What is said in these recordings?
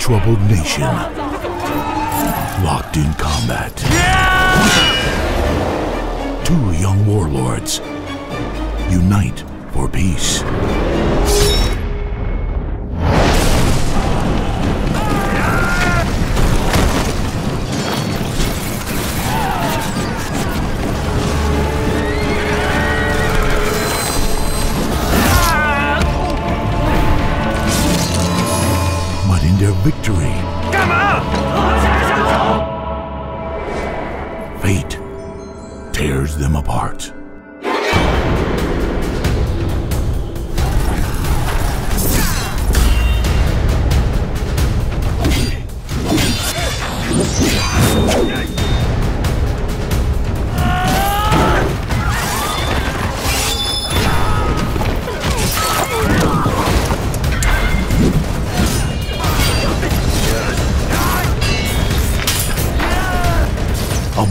troubled nation locked in combat. Two young warlords unite for peace. Their victory, fate tears them apart.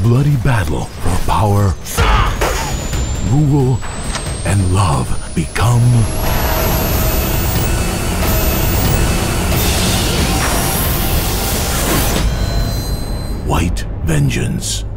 Bloody battle for power, rule, and love become White Vengeance.